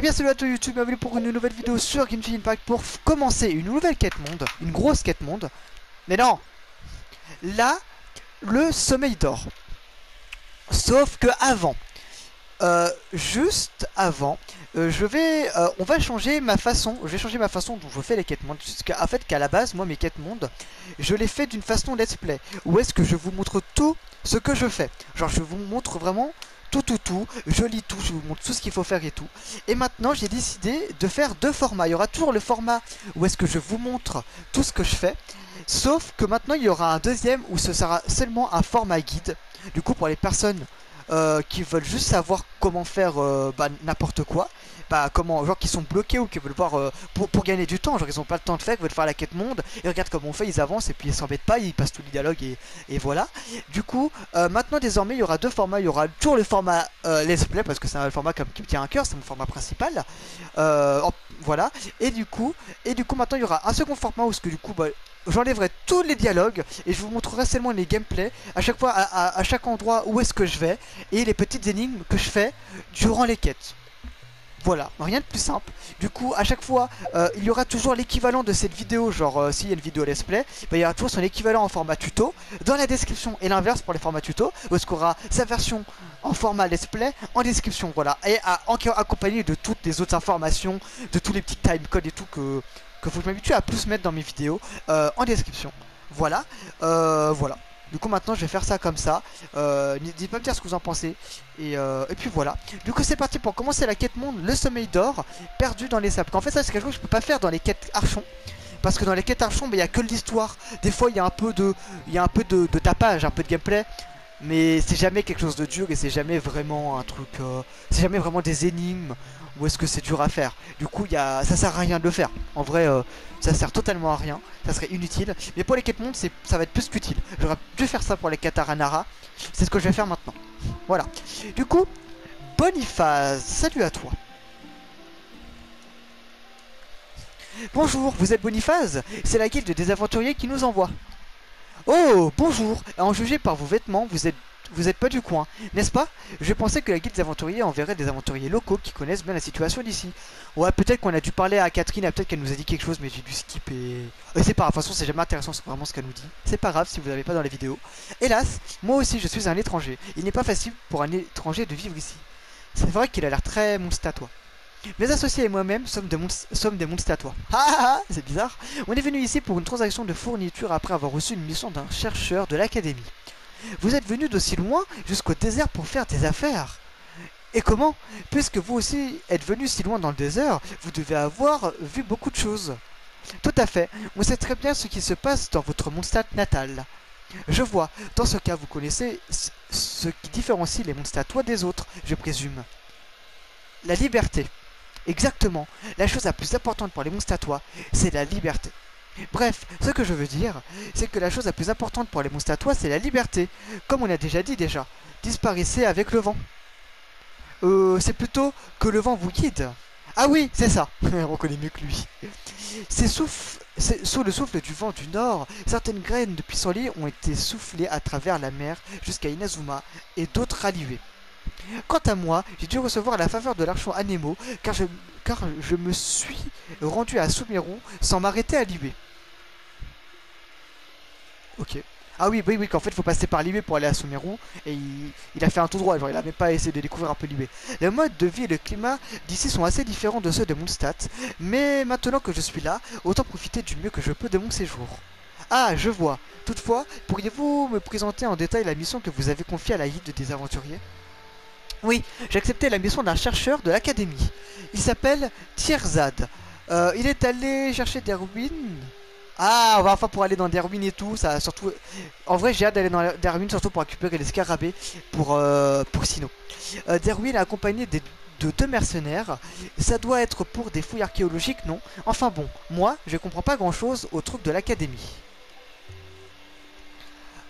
Et bien salut à tous YouTube, bienvenue pour une nouvelle vidéo sur Genshin Impact pour commencer une nouvelle quête monde, une grosse quête monde. Mais non Là, le sommeil dort. Sauf que avant, euh, juste avant, euh, je vais, euh, on va changer ma façon, je vais changer ma façon dont je fais les quêtes monde. En fait, qu'à la base, moi mes quêtes monde, je les fais d'une façon let's play. Où est-ce que je vous montre tout ce que je fais? Genre je vous montre vraiment tout tout tout, je lis tout, je vous montre tout ce qu'il faut faire et tout. Et maintenant j'ai décidé de faire deux formats. Il y aura toujours le format où est-ce que je vous montre tout ce que je fais. Sauf que maintenant il y aura un deuxième où ce sera seulement un format guide. Du coup pour les personnes euh, qui veulent juste savoir comment faire euh, bah, n'importe quoi, bah comment, genre qui sont bloqués ou qui veulent voir euh, pour, gagner du temps, genre ils ont pas le temps de faire, ils veulent faire la quête monde, et regarde comment on fait, ils avancent et puis ils s'embêtent pas, ils passent tout le dialogue et, voilà. Du coup, maintenant désormais il y aura deux formats, il y aura toujours le format let's play parce que c'est un format comme qui me tient à cœur, c'est mon format principal. voilà, et du coup, et du coup maintenant il y aura un second format où ce que du coup bah, j'enlèverai tous les dialogues et je vous montrerai seulement les gameplays à chaque fois, à, chaque endroit où est-ce que je vais et les petites énigmes que je fais durant les quêtes. Voilà, rien de plus simple. Du coup, à chaque fois, euh, il y aura toujours l'équivalent de cette vidéo, genre euh, s'il y a une vidéo let's play, bah, il y aura toujours son équivalent en format tuto dans la description et l'inverse pour les formats tuto, est-ce qu'on aura sa version en format let's play en description, voilà, et à, accompagné de toutes les autres informations, de tous les petits timecodes et tout que, que vous m'habituez à plus mettre dans mes vidéos euh, en description. Voilà, voilà. Du coup maintenant je vais faire ça comme ça. Euh, N'hésitez pas me dire ce que vous en pensez. Et, euh, et puis voilà. Du coup c'est parti pour commencer la quête monde, le sommeil d'or, perdu dans les sables. En fait ça c'est quelque chose que je peux pas faire dans les quêtes archons. Parce que dans les quêtes archons, il n'y a que l'histoire. Des fois il y a un peu de, y a un peu de, de tapage, un peu de gameplay. Mais c'est jamais quelque chose de dur et c'est jamais vraiment un truc... Euh, c'est jamais vraiment des énigmes ou est-ce que c'est dur à faire. Du coup, y a... ça sert à rien de le faire. En vrai, euh, ça sert totalement à rien. Ça serait inutile. Mais pour les quêtes mondes, ça va être plus qu'utile. J'aurais dû faire ça pour les Kataranara. C'est ce que je vais faire maintenant. Voilà. Du coup, Boniface, salut à toi. Bonjour, vous êtes Boniface? C'est la guilde des aventuriers qui nous envoie. Oh, bonjour En juger par vos vêtements, vous êtes vous êtes pas du coin, n'est-ce pas? Je pensais que la guilde des aventuriers enverrait des aventuriers locaux qui connaissent bien la situation d'ici. Ouais, peut-être qu'on a dû parler à Catherine, peut-être qu'elle nous a dit quelque chose, mais j'ai dû skipper. c'est pas grave, de toute façon, c'est jamais intéressant, vraiment ce qu'elle nous dit. C'est pas grave si vous n'avez pas dans les vidéos. Hélas, moi aussi, je suis un étranger. Il n'est pas facile pour un étranger de vivre ici. C'est vrai qu'il a l'air très monstatois. Mes associés et moi-même sommes sommes des monstatois. Ah, ah ah C'est bizarre. On est venu ici pour une transaction de fourniture après avoir reçu une mission d'un chercheur de l'académie. Vous êtes venu d'aussi loin jusqu'au désert pour faire des affaires. Et comment? Puisque vous aussi êtes venu si loin dans le désert, vous devez avoir vu beaucoup de choses. Tout à fait, on sait très bien ce qui se passe dans votre Mondstadt natal. Je vois, dans ce cas vous connaissez ce qui différencie les Mondstadtois des autres, je présume. La liberté. Exactement, la chose la plus importante pour les Mondstadtois, c'est la liberté. Bref, ce que je veux dire, c'est que la chose la plus importante pour les monstatois, c'est la liberté. Comme on a déjà dit déjà, disparaissez avec le vent. Euh, c'est plutôt que le vent vous guide. Ah oui, c'est ça. on connaît mieux que lui. C'est sous le souffle du vent du nord, certaines graines de pissenlit ont été soufflées à travers la mer jusqu'à Inazuma et d'autres ralliées. Quant à moi, j'ai dû recevoir la faveur de l'archon Anemo car je, car je me suis rendu à Sumeru sans m'arrêter à Libé. Ok. Ah oui, oui, oui, qu'en fait, il faut passer par Libé pour aller à Sumeru. Et il, a fait un tout droit, genre, il même pas essayé de découvrir un peu Libé. Le mode de vie et le climat d'ici sont assez différents de ceux de Mondstadt. Mais maintenant que je suis là, autant profiter du mieux que je peux de mon séjour. Ah, je vois. Toutefois, pourriez-vous me présenter en détail la mission que vous avez confiée à la guide des aventuriers? Oui, j'ai accepté la mission d'un chercheur de l'académie. Il s'appelle Tierzad. Euh, il est allé chercher des ruines. Ah, va enfin pour aller dans des ruines et tout. Ça, surtout, en vrai, j'ai hâte d'aller dans des ruines, surtout pour récupérer les scarabées pour, euh, pour Sino. Euh, des ruines accompagnées de deux mercenaires. Ça doit être pour des fouilles archéologiques, non? Enfin bon, moi, je comprends pas grand chose au truc de l'académie.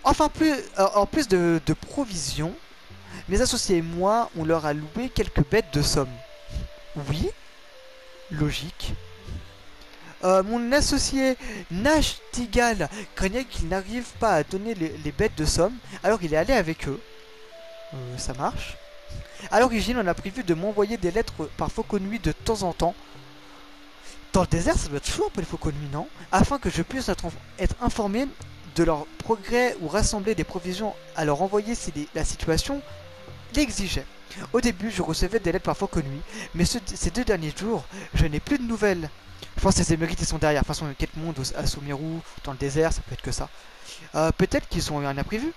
Enfin, plus, en plus de provisions, mes associés et moi, on leur a loué quelques bêtes de somme. Oui, logique. Euh, mon associé Nashtigal craignait qu'il n'arrive pas à donner les, bêtes de somme, alors il est allé avec eux. Euh, ça marche. À l'origine, on a prévu de m'envoyer des lettres par Nuit de temps en temps. Dans le désert, ça doit être chaud pour les Faucon Nuit, non? Afin que je puisse être informé de leur progrès ou rassembler des provisions à leur envoyer si la situation l'exigeait. Au début, je recevais des lettres par Faucon Nuit, mais ce- ces deux derniers jours, je n'ai plus de nouvelles. Je pense que ces mérites ils sont derrière. De toute façon, quel monde à Sumeru, dans le désert, ça peut être que ça. Euh, Peut-être qu'ils ont eu un imprévu.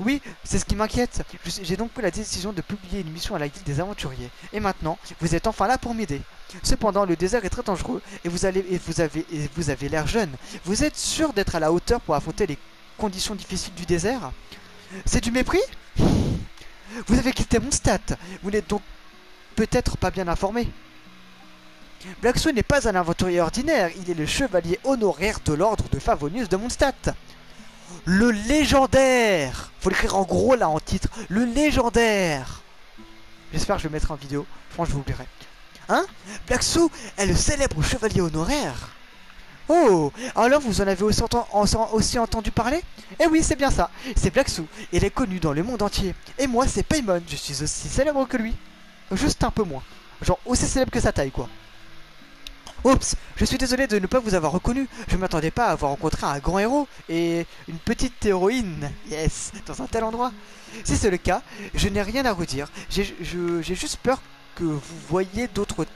Oui, c'est ce qui m'inquiète. J'ai donc pris la décision de publier une mission à la guilde des aventuriers. Et maintenant, vous êtes enfin là pour m'aider. Cependant, le désert est très dangereux et vous, allez, et vous avez, l'air jeune. Vous êtes sûr d'être à la hauteur pour affronter les conditions difficiles du désert? C'est du mépris? Vous avez quitté mon stat. Vous n'êtes donc peut-être pas bien informé. Blackstone n'est pas un aventurier ordinaire, il est le chevalier honoraire de l'ordre de Favonius de Mondstadt. Le légendaire Faut l'écrire en gros là en titre. Le légendaire J'espère que je le mettrai en vidéo. Franchement, je vous oublierai. Hein? Blacksou est le célèbre chevalier honoraire Oh Alors vous en avez aussi, enten- en- aussi entendu parler? Eh oui, c'est bien ça. C'est Blacksou. Il est connu dans le monde entier. Et moi, c'est Paimon. Je suis aussi célèbre que lui. Juste un peu moins. Genre aussi célèbre que sa taille, quoi. Oups, je suis désolé de ne pas vous avoir reconnu. Je ne m'attendais pas à avoir rencontré un grand héros et une petite héroïne. Yes, dans un tel endroit. Si c'est le cas, je n'ai rien à. J'ai je- j'ai juste peur que vous voyiez d'autres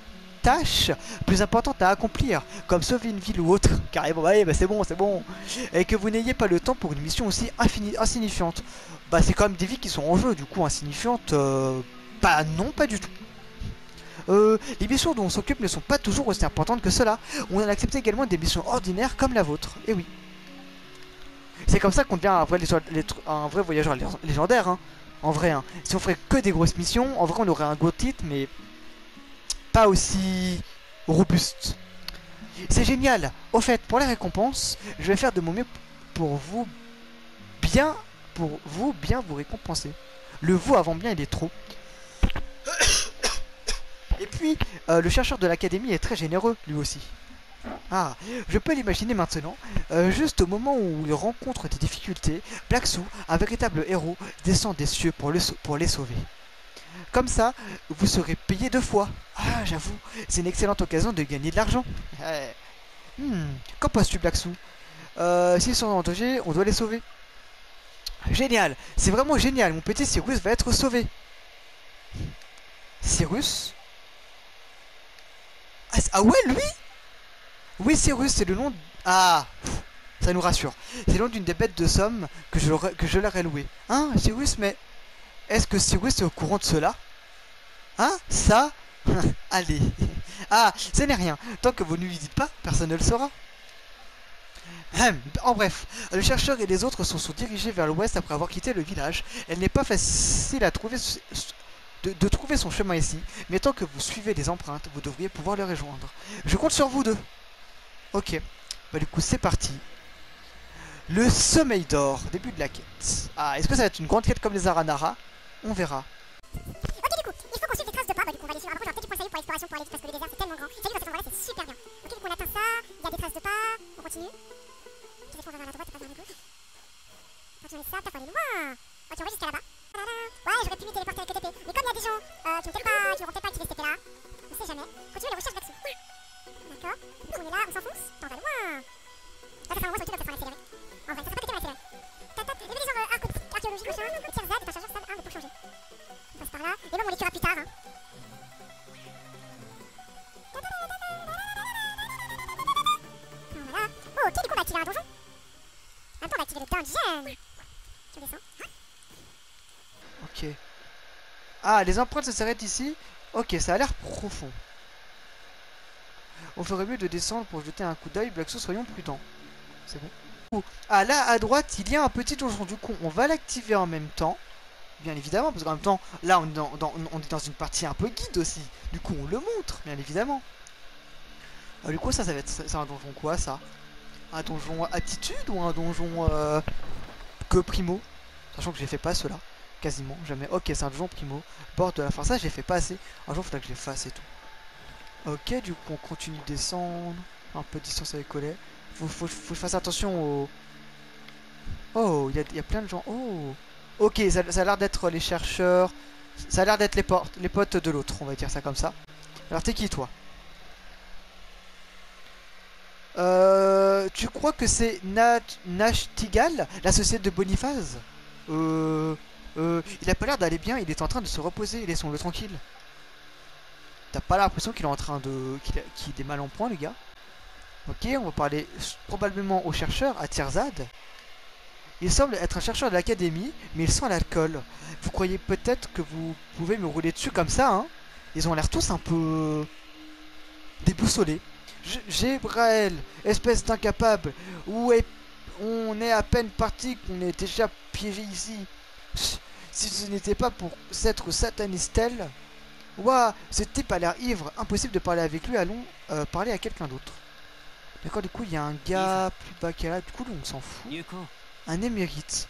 tâches plus importantes à accomplir, comme sauver une ville ou autre. Carrément, bah c'est bon, c'est bon. Et que vous n'ayez pas le temps pour une mission aussi insignifiante. Bah c'est quand même des vies qui sont en jeu, du coup insignifiantes. Euh, bah non, pas du tout. Euh, les missions dont on s'occupe ne sont pas toujours aussi importantes que cela. On a accepté également des missions ordinaires comme la vôtre. Et oui. C'est comme ça qu'on devient un vrai, voyageur lé- légendaire. Hein. En vrai, hein. si on ferait que des grosses missions, en vrai on aurait un gros titre, mais pas aussi robuste. C'est génial. Au fait, pour les récompenses, je vais faire de mon mieux pour vous bien, pour vous bien vous récompenser. Le vous avant bien, il est trop. Puis, euh, le chercheur de l'académie est très généreux, lui aussi. Ah, je peux l'imaginer maintenant. Euh, juste au moment où il rencontre des difficultés, Blacksou, un véritable héros, descend des cieux pour, les sauver. Comme ça, vous serez payé deux fois. Ah, j'avoue, c'est une excellente occasion de gagner de l'argent. Hmm, qu'en penses-tu, Blacksou? Euh, S'ils sont en danger, on doit les sauver. Génial, c'est vraiment génial. Mon petit Cyrus va être sauvé. Cyrus? Ah, ah ouais, lui? Oui, Cyrus, c'est le nom... Ah Ça nous rassure. C'est le nom d'une des bêtes de somme que je, leur ai- que je leur ai loué. Hein, Cyrus, mais... Est-ce que Cyrus est au courant de cela? Hein Ça? Allez. Ah, ce n'est rien. Tant que vous ne lui dites pas, personne ne le saura. Ahem. En bref, le chercheur et les autres se sont dirigés vers l'ouest après avoir quitté le village. Elle n'est pas facile à trouver de, de trouver son chemin ici, mais tant que vous suivez les empreintes, vous devriez pouvoir le rejoindre. Je compte sur vous deux. Ok. Bah du coup, c'est parti. Le sommeil d'or, début de la quête. Ah, est-ce que ça va être une grande quête comme les Aranara? On verra. Ok, du coup, il faut qu'on suive des traces de pas. Bah, du coup, on va aller sur. J'aurai peut-être du point salut pour l'exploration pour aller parce que le désert c'est tellement grand. Salut, dans cet endroit-là, c'est super bien. Ok, du coup, on atteint ça. Il y a des traces de pas. On continue. Peut-être qu'on va vers la droite, pas vers la gauche. Continuer ça, peut-être qu'on va aller loin. Ok, on va jusqu'à là-bas. Ouais, j'aurais pu me téléporter avec le TP. Mais comme il y a des gens euh, qui n'ont peut-être pas, qui peut-être pas activé ce TP là, on sait jamais. Continue les recherches là-dessus. D'accord. Du coup, on est là, on s'enfonce. Attends, on va loin. Là, ça fait un moment sur YouTube, ça sera accéléré. En vrai, ça sera pas que accéléré. Tata, il y avait des genres euh, arc- archéologiques, machin. Tiers Z est un chargeur stade 1 de pour. Ah, les empreintes se s'arrêtent ici Ok, ça a l'air profond. On ferait mieux de descendre pour jeter un coup d'œil. Blackso, soyons prudents. C'est bon. Ah, là, à droite, il y a un petit donjon. Du coup, on va l'activer en même temps. Bien évidemment, parce qu'en même temps, là, on est dans, une partie un peu guide aussi. Du coup, on le montre, bien évidemment. Ah, du coup, ça, ça va être... Un donjon quoi, ça? Un donjon attitude ou un donjon... euh, que primo? Sachant que j'ai fait pas cela. Quasiment, jamais. Ok, c'est un donjon primo. Bord de la fin. Ça, je l'ai fait pas assez. Un jour, il faudra que je les fasse et tout. Ok, du coup, on continue de descendre. Un peu de distance avec Collet. Faut, faut, faut que je fasse attention au... Oh, il y a, y a plein de gens. Oh Ok, ça, a l'air d'être les chercheurs Ça a l'air d'être les, portes- les potes de l'autre, on va dire ça comme ça. Alors t'es qui toi? Euh, Tu crois que c'est Na- Nashtigal, l'associé de Boniface? Euh... Euh... Il a pas l'air d'aller bien, il est en train de se reposer, laissons-le tranquille. T'as pas l'impression qu'il est en train de... qu'il est mal en point, le gars? Ok, on va parler probablement au chercheur, à Tirzad. Il semble être un chercheur de l'académie, mais il sent l'alcool. Vous croyez peut-être que vous pouvez me rouler dessus comme ça, hein? Ils ont l'air tous un peu... déboussolés. Gébraël, espèce d'incapable, où est... On est à peine parti qu'on est déjà piégé ici. Si ce n'était pas pour s'être satanistel... Ouah, ce type a l'air ivre, impossible de parler avec lui, allons euh, parler à quelqu'un d'autre. D'accord, du coup, il y a un gars plus bas là, du coup, on s'en fout. Un émérite.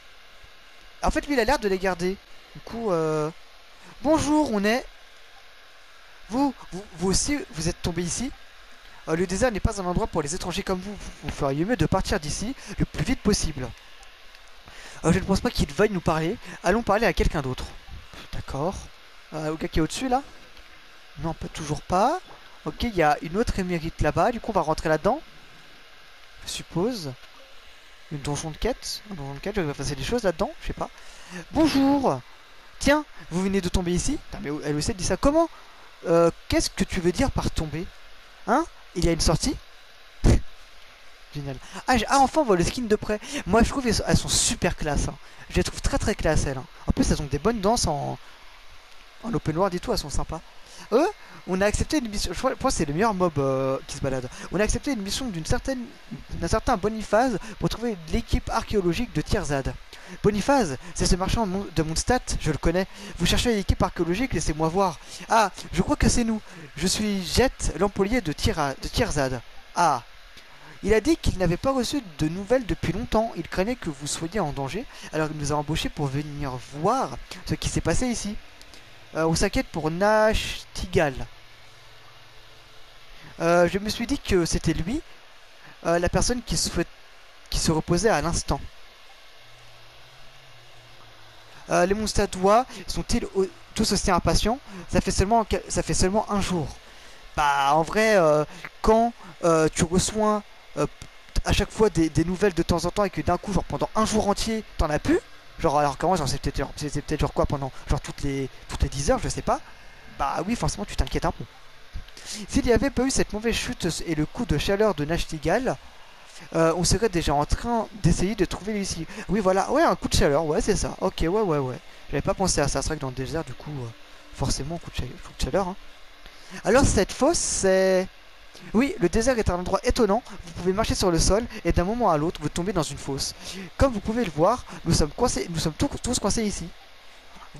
En fait, lui, il a l'air de les garder. Du coup, euh... Bonjour, on est... Vous, vous, vous aussi, vous êtes tombé ici Euh, Le désert n'est pas un endroit pour les étrangers comme vous. Vous feriez mieux de partir d'ici le plus vite possible. Euh, je ne pense pas qu'il veuille nous parler. Allons parler à quelqu'un d'autre. D'accord. Euh, au gars qui est au-dessus, là? Non, pas toujours pas. Ok, il y a une autre émérite là-bas. Du coup, on va rentrer là-dedans. Je suppose. Une donjon de quête Un donjon de quête, je vais passer des choses là-dedans, je sais pas. Bonjour Tiens, vous venez de tomber ici? Putain, mais elle aussi dit ça. Comment? Euh, Qu'est-ce que tu veux dire par tomber? Hein? Il y a une sortie? Ah, ah, enfin on voit le skin de près. Moi je trouve elles sont, super classe. hein. Je les trouve très très classe elles. hein. En plus elles ont des bonnes danses en, en open world et tout, elles sont sympas. Eux, on a accepté une mission. Je crois, c'est le meilleur mob euh, qui se balade. On a accepté une mission d'un certain Boniface pour trouver l'équipe archéologique de Tirzad. Boniface, c'est ce marchand de Mon- de Mondstadt, je le connais. Vous cherchez l'équipe archéologique, laissez-moi voir. Ah, je crois que c'est nous. Je suis Jet, l'employé de, de Tirzad. Ah. Il a dit qu'il n'avait pas reçu de nouvelles depuis longtemps. Il craignait que vous soyez en danger. Alors il nous a embauchés pour venir voir ce qui s'est passé ici. Euh, on s'inquiète pour Nash Tigal. Euh, je me suis dit que c'était lui, euh, la personne qui, se reposait à l'instant. Les Monstadois sont-ils tous aussi impatients? Ça fait, seulement, ça fait seulement un jour. Bah, en vrai, quand tu reçois euh, à chaque fois des, nouvelles de temps en temps et que d'un coup, genre pendant un jour entier, t'en as plus, genre alors qu'avant, genre, c'était peut-être genre quoi pendant genre toutes les, toutes les 10 heures, je sais pas, bah oui, forcément, tu t'inquiètes un peu. S'il n'y avait pas eu cette mauvaise chute et le coup de chaleur de Nachtigal, euh, on serait déjà en train d'essayer de trouver ici. Oui, voilà, ouais, un coup de chaleur, ouais, c'est ça. Ok, ouais, ouais, ouais. J'avais pas pensé à ça. C'est vrai que dans le désert, du coup, euh, forcément, coup de, cha- coup de chaleur. hein. Alors, cette fosse, c'est. Oui, le désert est un endroit étonnant. Vous pouvez marcher sur le sol et d'un moment à l'autre, vous tombez dans une fosse. Comme vous pouvez le voir, nous sommes coincés, nous sommes tous, coincés ici.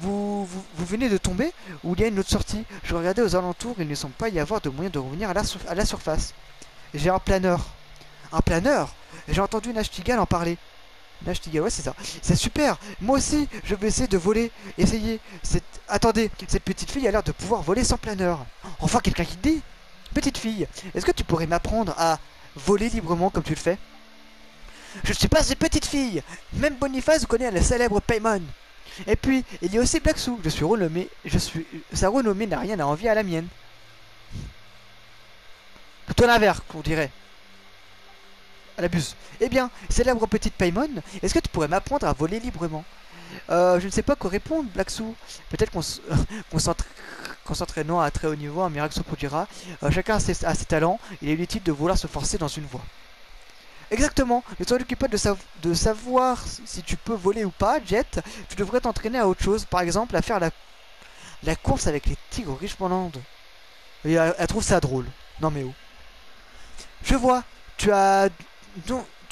Vous, venez de tomber ou il y a une autre sortie? Je regardais aux alentours, il ne semble pas y avoir de moyen de revenir à la, surface. J'ai un planeur. Un planeur? J'ai entendu Nashtigal en parler. Nashtigal, ouais, c'est ça. C'est super Moi aussi, je vais essayer de voler. Essayer. Cette... Attendez, cette petite fille a l'air de pouvoir voler sans planeur. Enfin, quelqu'un qui dit Petite fille, est-ce que tu pourrais m'apprendre à voler librement comme tu le fais? Je ne suis pas une petite fille Même Boniface connaît le célèbre Paymon. Et puis, il y a aussi Blacksou. Je suis renommé. Je suis. Sa renommée n'a rien à envier à la mienne. Plutôt l'inverse, qu'on dirait. À la buse. Eh bien, célèbre petite Paymon, est-ce que tu pourrais m'apprendre à voler librement? Euh, Je ne sais pas quoi répondre, Blacksou. Peut-être qu'on s'entraînant à très haut niveau, un miracle se produira. Euh, chacun a ses, talents. Il est inutile de vouloir se forcer dans une voie. Exactement. Ne t'occupe pas de, de savoir si tu peux voler ou pas, Jet. Tu devrais t'entraîner à autre chose. Par exemple, à faire la, course avec les tigres Richmond. Et elle, trouve ça drôle. Non mais oh. Je vois. Tu as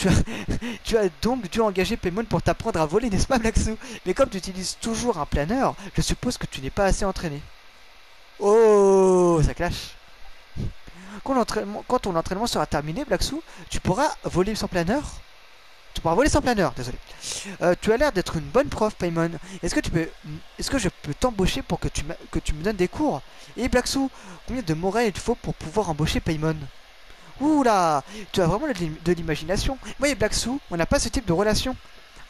tu as, donc dû engager Paymon pour t'apprendre à voler, n'est-ce pas, Blacksou? Mais comme tu utilises toujours un planeur, je suppose que tu n'es pas assez entraîné. Oh, ça clash. Quand, ton entraînement sera terminé, Blacksou, tu pourras voler sans planeur? Tu pourras voler sans planeur, désolé. Euh, tu as l'air d'être une bonne prof, Paymon. Est-ce que tu peux, est-ce que je peux t'embaucher pour que tu, me donnes des cours? Et Blacksou, combien de morales il te faut pour pouvoir embaucher Paymon Ouh là Tu as vraiment de l'im- de l'imagination. Moi et Blacksou, on n'a pas ce type de relation.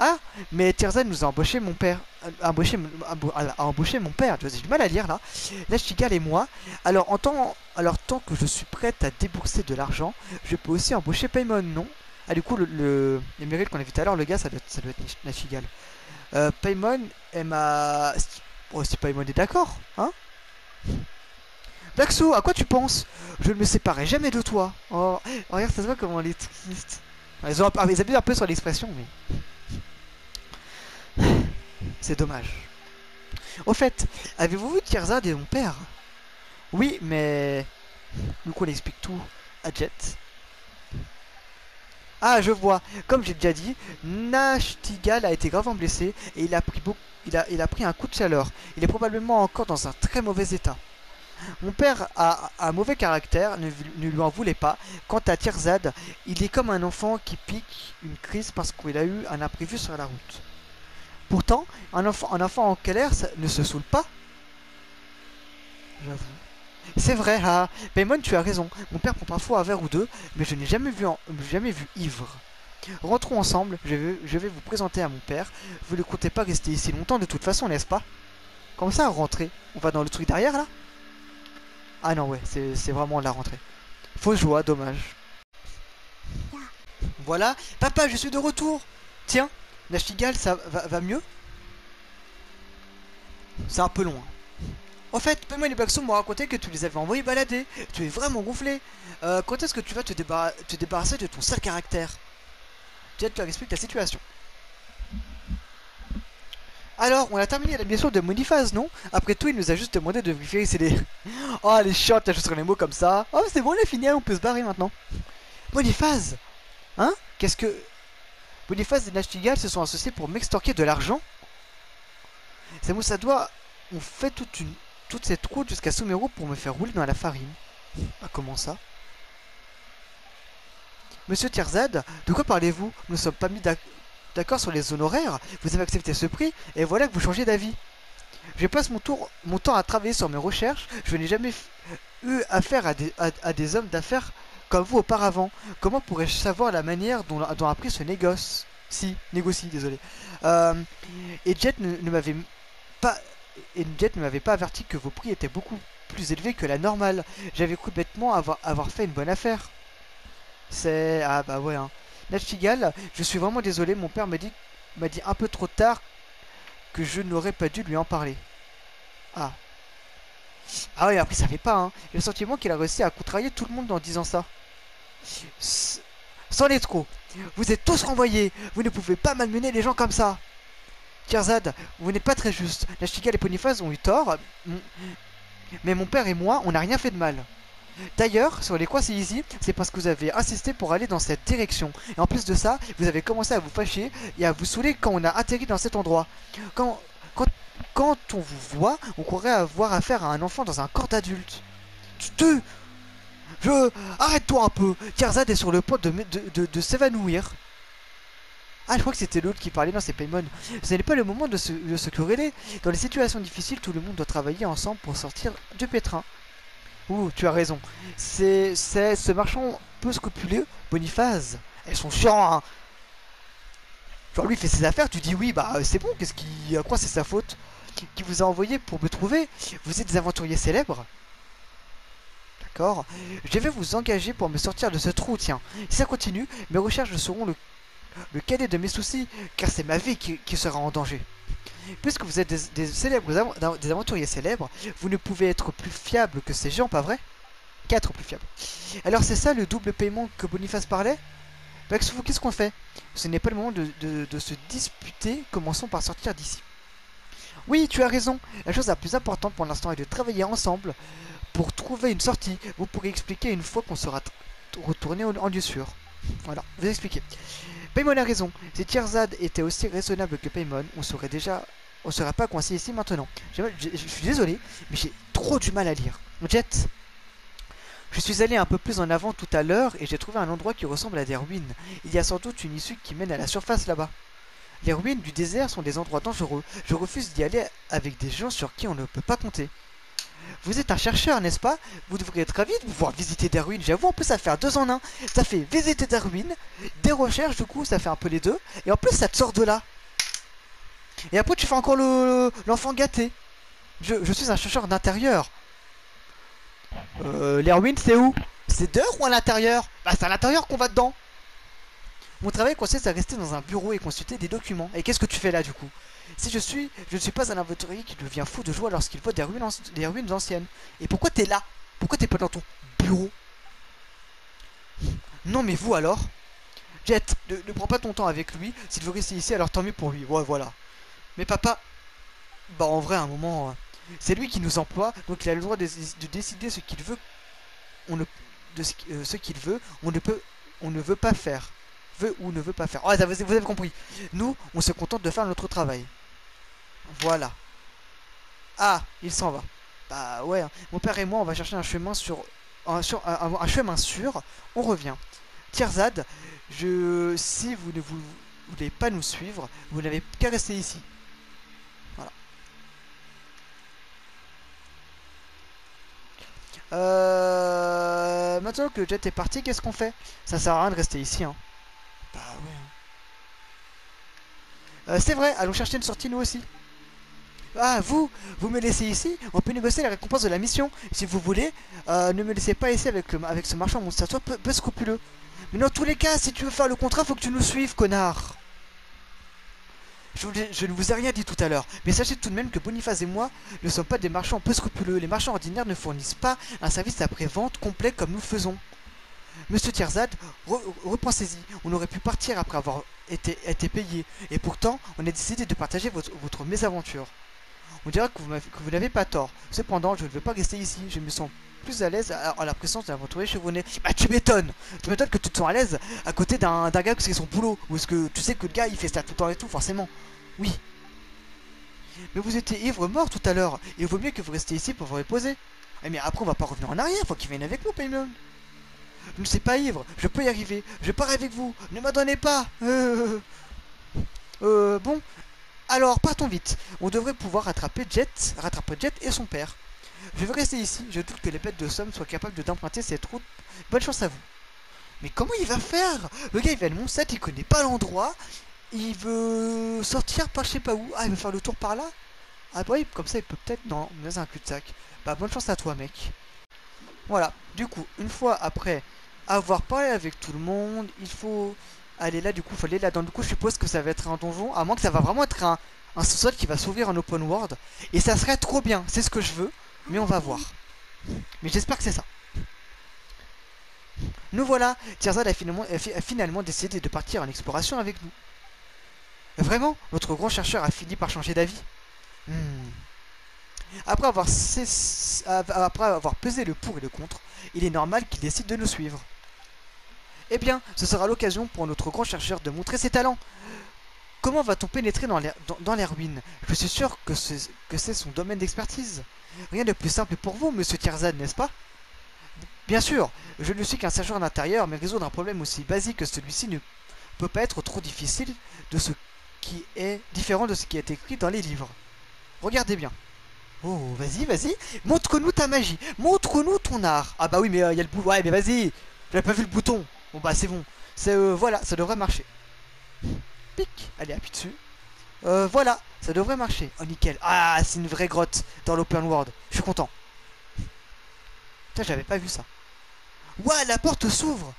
Ah, mais Tirzad nous a embauché mon père. A embauché, mon père. Tu vois, J'ai du mal à lire là. Nachtigal et moi. Alors, en tant, alors, tant que je suis prête à débourser de l'argent, je peux aussi embaucher Paymon, non? Ah, du coup, le, le, qu'on a vu tout à l'heure, le gars, ça doit, être- ça doit être Nachtigal. Euh, Paymon, elle m'a. Oh, si Paymon est d'accord, hein? Blackso, à quoi tu penses? Je ne me séparerai jamais de toi. Oh, regarde, ça se voit comment elle est triste. Ils ont ils abusent un peu sur l'expression, mais. C'est dommage. Au fait, avez-vous vu Tirzad et mon père? Oui, mais. Du coup, on explique tout à Jet. Ah, je vois. Comme j'ai déjà dit, Nashtigal a été gravement blessé et il a pris beaucoup. Il a, il a pris un coup de chaleur. Il est probablement encore dans un très mauvais état. Mon père a un mauvais caractère, ne, lui en voulait pas. Quant à Tirzad, il est comme un enfant qui pique une crise parce qu'il a eu un imprévu sur la route. Pourtant, un enfant, en colère ne se saoule pas. J'avoue. C'est vrai, ah. Paymon, tu as raison. Mon père prend parfois un verre ou deux, mais je n'ai jamais vu, en- jamais vu ivre. Rentrons ensemble, je vais, je vais vous présenter à mon père. Vous ne comptez pas rester ici longtemps de toute façon, n'est-ce pas? Comment ça, rentrer On va dans le truc derrière, là? Ah non, ouais, c'est vraiment la rentrée. Fausse joie, dommage. Voilà. Papa, je suis de retour Tiens, Nachtigal, ça va, mieux? C'est un peu long. hein. En fait, Paiement et les Blackstone m'ont raconté que tu les avais envoyés balader. Tu es vraiment gonflé. Euh, quand est-ce que tu vas te, te débarrasser de ton sale caractère? Jet leur explique la situation. Alors, on a terminé la mission de Moniphase, non? Après tout, il nous a juste demandé de vérifier si les... Oh, les shots, là, je sur les mots comme ça. Oh, c'est bon, on a fini, on peut se barrer maintenant. Moniphase Hein? Qu'est-ce que... Boniface et Nachtigal se sont associés pour m'extorquer de l'argent Ces Moussadois ont fait toute, cette route jusqu'à Sumeru pour me faire rouler dans la farine. Ah, comment ça? Monsieur Tirzad, de quoi parlez-vous? Nous ne sommes pas mis d'ac- d'accord sur les honoraires. Vous avez accepté ce prix et voilà que vous changez d'avis. Je passe mon, tour, mon temps à travailler sur mes recherches. Je n'ai jamais eu affaire à des, à- des hommes d'affaires comme vous auparavant. Comment pourrais-je savoir la manière dont, dont a pris ce négoce? Si, négocie, désolé. Euh, et Jet ne, m'avait pas pas averti que vos prix étaient beaucoup plus élevés que la normale. J'avais cru bêtement avoir, avoir fait une bonne affaire. C'est ah bah ouais. Hein. Nachtigal, je suis vraiment désolé. Mon père m'a dit dit un peu trop tard que je n'aurais pas dû lui en parler. Ah. Ah oui, après ça fait pas, hein. J'ai le sentiment qu'il a réussi à contrarier tout le monde en disant ça. Sans les trop. Vous êtes tous renvoyés. Vous ne pouvez pas malmener les gens comme ça. Kirzad, vous n'êtes pas très juste. Nachtigal et Boniface ont eu tort. Mais mon père et moi, on n'a rien fait de mal. D'ailleurs, sur les coins ici, c'est parce que vous avez insisté pour aller dans cette direction. Et en plus de ça, vous avez commencé à vous fâcher et à vous saouler quand on a atterri dans cet endroit. Quand, on vous voit, on croirait avoir affaire à un enfant dans un corps d'adulte. Tu. Je... Arrête-toi un peu Kirzad est sur le point de, de, de, de s'évanouir. Ah, je crois que c'était l'autre qui parlait, non, c'est Paymon. Ce n'est pas le moment de se, de se quereller. Dans les situations difficiles, tout le monde doit travailler ensemble pour sortir du pétrin. Ouh, tu as raison. C'est, ce marchand peu scrupuleux, Boniface. Elles sont chiants, hein. Genre lui il fait ses affaires, tu dis oui, bah euh, c'est bon, qu'est-ce qui, à quoi c'est sa faute qui vous a envoyé pour me trouver Vous êtes des aventuriers célèbres D'accord. Je vais vous engager pour me sortir de ce trou, tiens. Si ça continue, mes recherches seront le, le cadet de mes soucis, car c'est ma vie qui, sera en danger. Puisque vous êtes des, célèbres, des aventuriers célèbres, vous ne pouvez être plus fiable que ces gens, pas vrai? Quatre plus fiables. Alors c'est ça le double paiement que Boniface parlait? Vex, vous, qu'est-ce qu'on fait? Ce n'est pas le moment de, se disputer, commençons par sortir d'ici. Oui, tu as raison. La chose la plus importante pour l'instant est de travailler ensemble pour trouver une sortie. Vous pourrez expliquer une fois qu'on sera retourné en en lieu sûr. Voilà, vous expliquez. Paymon a raison. Si Tirzad était aussi raisonnable que Paymon, on serait déjà, on serait pas coincé ici maintenant. Je suis désolé, mais j'ai trop du mal à lire. Jet. Je suis allé un peu plus en avant tout à l'heure et j'ai trouvé un endroit qui ressemble à des ruines. Il y a sans doute une issue qui mène à la surface là-bas. Les ruines du désert sont des endroits dangereux. Je refuse d'y aller avec des gens sur qui on ne peut pas compter. Vous êtes un chercheur, n'est-ce pas? Vous devriez être ravi de pouvoir visiter des ruines. J'avoue, en plus, ça fait un deux en un. Ça fait visiter des ruines, des recherches, du coup, ça fait un peu les deux. Et en plus, ça te sort de là. Et après, tu fais encore le l'enfant gâté. Je, suis un chercheur d'intérieur. Euh, les ruines, c'est où? C'est dehors ou à l'intérieur? Bah, c'est à l'intérieur qu'on va dedans. Mon travail consiste à rester dans un bureau et consulter des documents. Et qu'est-ce que tu fais là, du coup? Si je suis, je ne suis pas un aventurier qui devient fou de joie lorsqu'il voit des ruines, anciennes. Et pourquoi t'es là? Pourquoi t'es pas dans ton bureau? Non, mais vous alors? Jet, ne, prends pas ton temps avec lui. S'il veut rester ici, alors tant mieux pour lui. Ouais, voilà. Mais papa, bah en vrai, à un moment, euh, c'est lui qui nous emploie, donc il a le droit de, de décider ce qu'il veut. On ne, de euh, ce qu'il veut, on ne peut, on ne veut pas faire, veut ou ne veut pas faire. Oh, vous avez compris. Nous, on se contente de faire notre travail. Voilà. Ah, il s'en va. Bah ouais. hein. Mon père et moi, on va chercher un chemin sur, un, sur- un- un chemin sûr. On revient. Tierzad, je, si vous ne vous- voulez pas nous suivre, vous n'avez qu'à rester ici. Euh, maintenant que Jet est parti, qu'est-ce qu'on fait? Ça sert à rien de rester ici. Hein. Bah ouais. Euh, c'est vrai, allons chercher une sortie nous aussi. Ah, vous Vous me laissez ici On peut négocier la récompense de la mission. Si vous voulez, euh, ne me laissez pas ici avec, le, ce marchand mon peu, scrupuleux. Mais dans tous les cas, si tu veux faire le contrat, faut que tu nous suives, connard. Je, ne vous ai rien dit tout à l'heure, mais sachez tout de même que Boniface et moi ne sommes pas des marchands peu scrupuleux. Les marchands ordinaires ne fournissent pas un service après-vente complet comme nous faisons. Monsieur Tierzad, re- repensez-y. On aurait pu partir après avoir été, été payé. Et pourtant, on a décidé de partager votre mésaventure. On dirait que vous, n'avez pas tort. Cependant, je ne veux pas rester ici. Je me sens plus à l'aise à- en la présence d'un aventurier chevronné. Bah tu m'étonnes Tu m'étonnes que tu te sens à l'aise à côté d'un gars qui c'est son boulot. Ou est-ce que tu sais que le gars il fait ça tout le temps et tout, forcément. Oui. Mais vous étiez ivre mort tout à l'heure. Il vaut mieux que vous restiez ici pour vous reposer. Eh, mais après on va pas revenir en arrière, faut qu'il vienne avec nous, Paymon. Je ne suis pas ivre, je peux y arriver. Je pars avec vous. Ne m'abandonnez pas. Euh... Euh, bon. Alors, partons vite. On devrait pouvoir rattraper Jet, rattraper Jet et son père. Je veux rester ici. Je doute que les bêtes de somme soient capables de d'emprunter cette route. Bonne chance à vous. Mais comment il va faire? Le gars, il vient de Montset, il connaît pas l'endroit. Il veut sortir par je sais pas où. Ah, il veut faire le tour par là? Ah bah oui, comme ça, il peut peut-être dans, dans un cul-de-sac. Bah, bonne chance à toi, mec. Voilà. Du coup, une fois après avoir parlé avec tout le monde, il faut aller là. Du coup, faut aller là. Donc, du coup, je suppose que ça va être un donjon. À moins que ça va vraiment être un, sous-sol qui va s'ouvrir en open world. Et ça serait trop bien. C'est ce que je veux. Mais on va voir. Mais j'espère que c'est ça. Nous voilà. Tierzad a finalement, décidé de partir en exploration avec nous. Vraiment Notre grand chercheur a fini par changer d'avis Hmm. Après avoir pesé le pour et le contre, il est normal qu'il décide de nous suivre. Eh bien, ce sera l'occasion pour notre grand chercheur de montrer ses talents. Comment va-t-on pénétrer dans les, ruines? Je suis sûr que c'est son domaine d'expertise. Rien de plus simple pour vous, monsieur Tierzad, n'est-ce pas? Bien sûr, je ne suis qu'un chercheur d'intérieur, mais résoudre un problème aussi basique que celui-ci ne peut pas être trop difficile de ce qui est différent de ce qui est écrit dans les livres. Regardez bien. Oh, vas-y, vas-y, montre-nous ta magie, montre-nous ton art. Ah bah oui, mais il y a le bouton. Ouais, mais vas-y, j'avais pas vu le bouton? Bon bah c'est bon. C'est euh, voilà, ça devrait marcher. Pic, allez, appuie dessus. Euh, voilà, ça devrait marcher. Oh nickel. Ah, c'est une vraie grotte dans l'open world. Je suis content. Putain, j'avais pas vu ça. Ouah, la porte s'ouvre.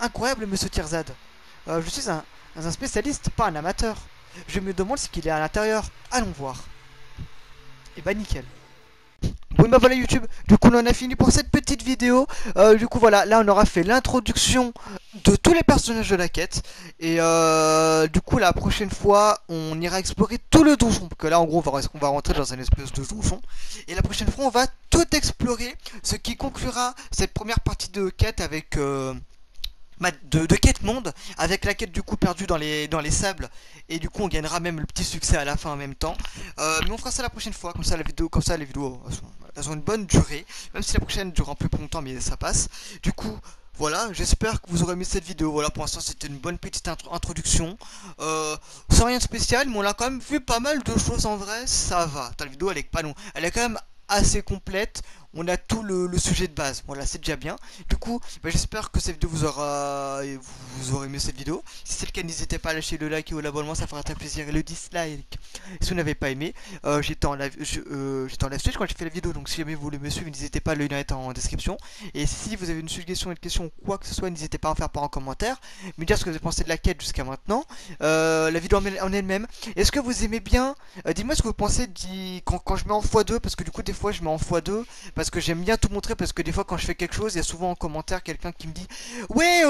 Incroyable, monsieur Tirzad. Euh, je suis un, un spécialiste, pas un amateur. Je me demande ce qu'il a à l'intérieur. Allons voir. Et bah nickel. Bon bah voilà YouTube, du coup on en a fini pour cette petite vidéo, Euh, du coup voilà, là on aura fait l'introduction de tous les personnages de la quête, et euh, du coup la prochaine fois on ira explorer tout le donjon, parce que là en gros on va, on va rentrer dans un espèce de donjon, et la prochaine fois on va tout explorer, ce qui conclura cette première partie de quête avec... euh, de, de quête monde avec la quête du coup perdue dans les, dans les sables et du coup on gagnera même le petit succès à la fin en même temps euh, mais on fera ça la prochaine fois, comme ça la vidéo, comme ça les vidéos elles sont, ont une bonne durée, même si la prochaine dure un peu plus longtemps mais ça passe. Du coup, voilà, j'espère que vous aurez aimé cette vidéo. Voilà, pour l'instant c'était une bonne petite intro- introduction. Euh, sans rien de spécial, mais on a quand même vu pas mal de choses en vrai, ça va. La vidéo elle est pas longue, elle est quand même assez complète. On a tout le, sujet de base. Voilà, c'est déjà bien. Du coup, bah, j'espère que cette vidéo vous aura vous aurez aimé cette vidéo. Si c'est le cas, n'hésitez pas à lâcher le like ou l'abonnement, ça fera très plaisir. Et le dislike si vous n'avez pas aimé. Euh, j'étais en live, euh, j'étais quand j'ai fait la vidéo, donc si jamais vous voulez me suivre, n'hésitez pas, le lien est en description. Et si vous avez une suggestion, une question quoi que ce soit, n'hésitez pas à en faire part en commentaire. Me dire ce que vous avez pensé de la quête jusqu'à maintenant. Euh, la vidéo en elle-même. Est-ce que vous aimez bien Dites-moi ce que vous pensez quand, quand, je mets en x2, parce que du coup des fois je mets en x2, parce que j'aime bien tout montrer, parce que des fois quand je fais quelque chose, il y a souvent en commentaire quelqu'un qui me dit Ouais,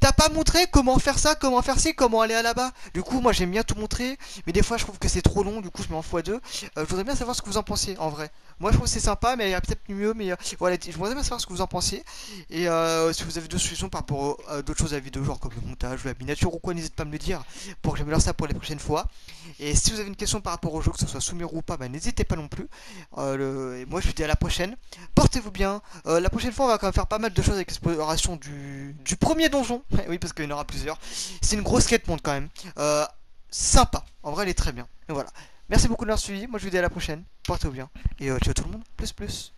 t'as pas montré comment faire ça, comment faire ci, comment aller à là-bas? Du coup, moi j'aime bien tout montrer, mais des fois je trouve que c'est trop long, du coup je mets en x2. Euh, je voudrais bien savoir ce que vous en pensez en vrai. Moi je trouve c'est sympa, mais il y a peut-être mieux, mais euh, voilà, je voudrais bien savoir ce que vous en pensez. Et euh, si vous avez d'autres solutions par rapport à d'autres choses à la vidéo, genre comme le montage ou la miniature ou quoi, n'hésitez pas à me le dire pour que j'améliore ça pour les prochaines fois. Et si vous avez une question par rapport au jeu, que ce soit Sumeru ou pas, bah, n'hésitez pas non plus. et moi je vous dis à la prochaine. Portez-vous bien. la prochaine fois, on va quand même faire pas mal de choses avec l'exploration du, du premier donjon. oui, parce qu'il y en aura plusieurs. C'est une grosse quête monde quand même. Euh, sympa. En vrai, elle est très bien. Voilà. Merci beaucoup de l'avoir suivi. Moi, je vous dis à la prochaine. Portez-vous bien. Et euh, ciao tout le monde. Plus, plus.